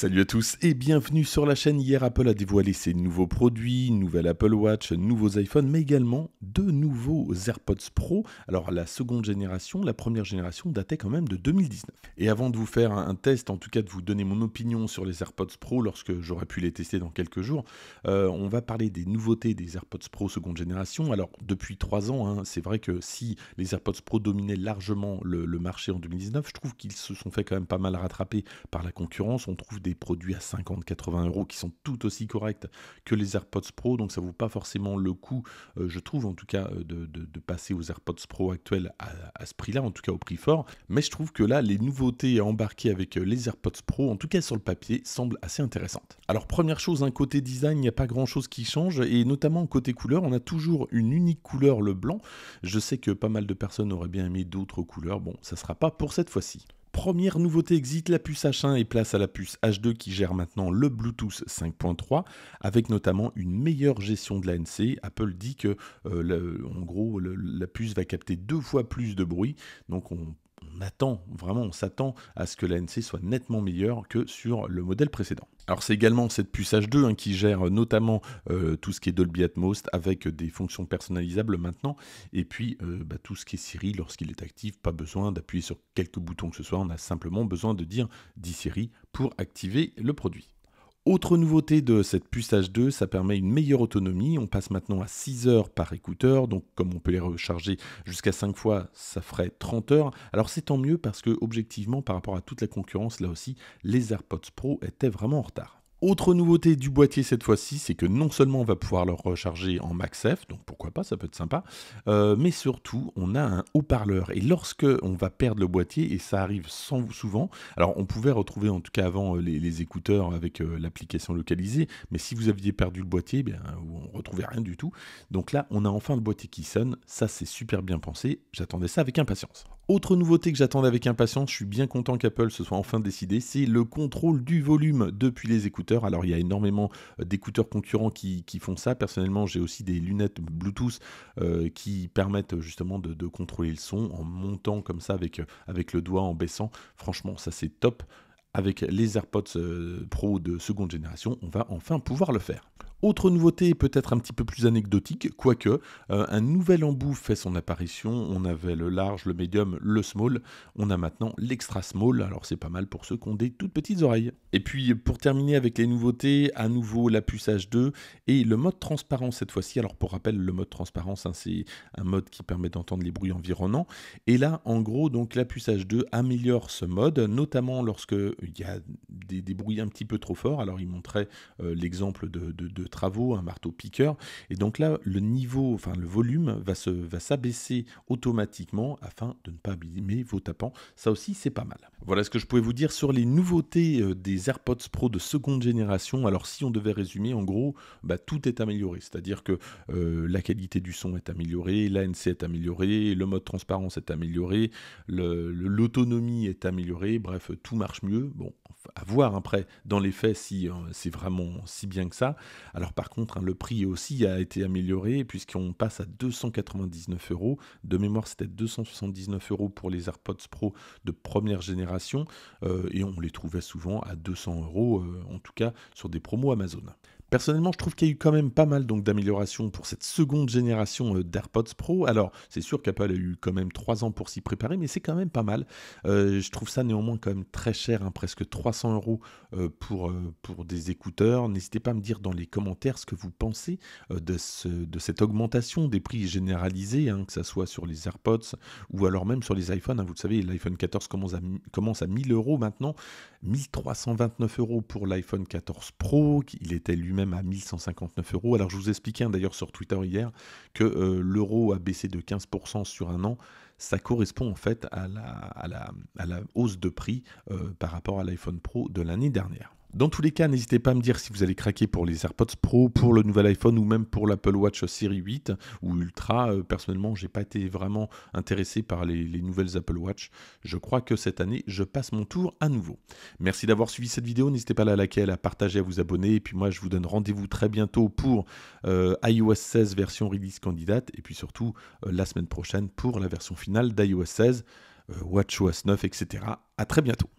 Salut à tous et bienvenue sur la chaîne. Hier, Apple a dévoilé ses nouveaux produits, nouvelle Apple Watch, nouveaux iPhones, mais également de nouveaux AirPods Pro. Alors, la seconde génération, la première génération datait quand même de 2019. Et avant de vous faire un test, en tout cas de vous donner mon opinion sur les AirPods Pro lorsque j'aurai pu les tester dans quelques jours, euh, on va parler des nouveautés des AirPods Pro seconde génération. Alors, depuis trois ans, hein, c'est vrai que si les AirPods Pro dominaient largement le, le marché en 2019, je trouve qu'ils se sont fait quand même pas mal rattraper par la concurrence. On trouve des produits à 50-80 euros qui sont tout aussi corrects que les AirPods Pro, donc ça vaut pas forcément le coup, euh, je trouve en tout cas, euh, de, passer aux AirPods Pro actuels à, ce prix-là, en tout cas au prix fort. Mais je trouve que là, les nouveautés à embarquer avec euh, les AirPods Pro, en tout cas sur le papier, semblent assez intéressantes. Alors première chose, un côté design, il n'y a pas grand-chose qui change, et notamment côté couleur, on a toujours une unique couleur, le blanc. Je sais que pas mal de personnes auraient bien aimé d'autres couleurs, bon, ça sera pas pour cette fois-ci. Première nouveauté exit, la puce H1 et place à la puce H2 qui gère maintenant le Bluetooth 5.3 avec notamment une meilleure gestion de l'ANC. Apple dit que euh, en gros la puce va capter deux fois plus de bruit, donc on on attend, vraiment, on s'attend à ce que l'ANC soit nettement meilleure que sur le modèle précédent. Alors c'est également cette puce H2 hein, qui gère notamment euh, tout ce qui est Dolby Atmos avec des fonctions personnalisables maintenant, et puis euh, bah, tout ce qui est Siri lorsqu'il est actif, pas besoin d'appuyer sur quelques boutons que ce soit, on a simplement besoin de dire dit Siri pour activer le produit. Autre nouveauté de cette puce H2, ça permet une meilleure autonomie. On passe maintenant à 6 heures par écouteur, donc comme on peut les recharger jusqu'à 5 fois, ça ferait 30 heures. Alors c'est tant mieux parce que objectivement, par rapport à toute la concurrence, là aussi, les AirPods Pro étaient vraiment en retard. Autre nouveauté du boîtier cette fois-ci, c'est que non seulement on va pouvoir le recharger en MagSafe, donc pourquoi pas, ça peut être sympa, euh, mais surtout on a un haut-parleur. Et lorsque on va perdre le boîtier, et ça arrive souvent, alors on pouvait retrouver en tout cas avant euh, les, écouteurs avec euh, l'application localisée, mais si vous aviez perdu le boîtier, on retrouvait rien du tout. Donc là, on a enfin le boîtier qui sonne, ça c'est super bien pensé, j'attendais ça avec impatience. Autre nouveauté que j'attendais avec impatience, je suis bien content qu'Apple se soit enfin décidé, c'est le contrôle du volume depuis les écouteurs. Alors il y a énormément euh, d'écouteurs concurrents qui, font ça. Personnellement, j'ai aussi des lunettes Bluetooth euh, qui permettent justement de, contrôler le son en montant comme ça avec, avec le doigt, en baissant. Franchement, ça c'est top. Avec les AirPods euh, Pro de seconde génération, on va enfin pouvoir le faire. Autre nouveauté, peut-être un petit peu plus anecdotique, quoique, euh, un nouvel embout fait son apparition. On avait le large, le médium, le small. On a maintenant l'extra small. Alors c'est pas mal pour ceux qui ont des toutes petites oreilles. Et puis pour terminer avec les nouveautés, à nouveau la puce H2 et le mode transparent cette fois-ci. Alors pour rappel, le mode transparence, hein, c'est un mode qui permet d'entendre les bruits environnants. Et là, en gros, donc la puce H2 améliore ce mode, notamment lorsque il y a des, bruits un petit peu trop forts. Alors il montrait euh, l'exemple de travaux, un marteau piqueur. Et donc là, le niveau, enfin le volume va se va s'abaisser automatiquement afin de ne pas abîmer vos tapants. Ça aussi, c'est pas mal. Voilà ce que je pouvais vous dire sur les nouveautés euh, des AirPods Pro de seconde génération. Alors si on devait résumer, en gros, bah, tout est amélioré. C'est-à-dire que euh, la qualité du son est améliorée, l'ANC est améliorée, le mode transparence est amélioré, l'autonomie est améliorée. Bref, tout marche mieux. Bon, à voir après dans les faits si euh, c'est vraiment si bien que ça. Alors par contre, hein, le prix aussi a été amélioré puisqu'on passe à 299 euros. De mémoire, c'était 279 euros pour les AirPods Pro de première génération euh, et on les trouvait souvent à 200 euros, euh, en tout cas sur des promos Amazon. Personnellement, je trouve qu'il y a eu quand même pas mal d'améliorations pour cette seconde génération euh, d'AirPods Pro. Alors, c'est sûr qu'Apple a eu quand même 3 ans pour s'y préparer, mais c'est quand même pas mal. Euh, je trouve ça néanmoins quand même très cher, hein, presque 300 euros euh, pour, des écouteurs. N'hésitez pas à me dire dans les commentaires ce que vous pensez de, ce, de cette augmentation des prix généralisés, hein, que ce soit sur les AirPods ou alors même sur les iPhones. Hein. Vous le savez, l'iPhone 14 commence à, commence à 1000 euros maintenant, 1329 euros pour l'iPhone 14 Pro, il était lui même à 1159 euros. Alors je vous expliquais hein, d'ailleurs sur Twitter hier que euh, l'euro a baissé de 15% sur un an. Ça correspond en fait à la, à la, à la hausse de prix euh, par rapport à l'iPhone Pro de l'année dernière. Dans tous les cas, n'hésitez pas à me dire si vous allez craquer pour les AirPods Pro, pour le nouvel iPhone ou même pour l'Apple Watch Series 8 ou Ultra. Euh, personnellement, j'ai pas été vraiment intéressé par les, nouvelles Apple Watch. Je crois que cette année, je passe mon tour à nouveau. Merci d'avoir suivi cette vidéo. N'hésitez pas à la liker, à partager, à vous abonner. Et puis moi, je vous donne rendez-vous très bientôt pour euh, iOS 16 version release candidate. Et puis surtout, euh, la semaine prochaine pour la version finale d'iOS 16, WatchOS 9, etc. À très bientôt.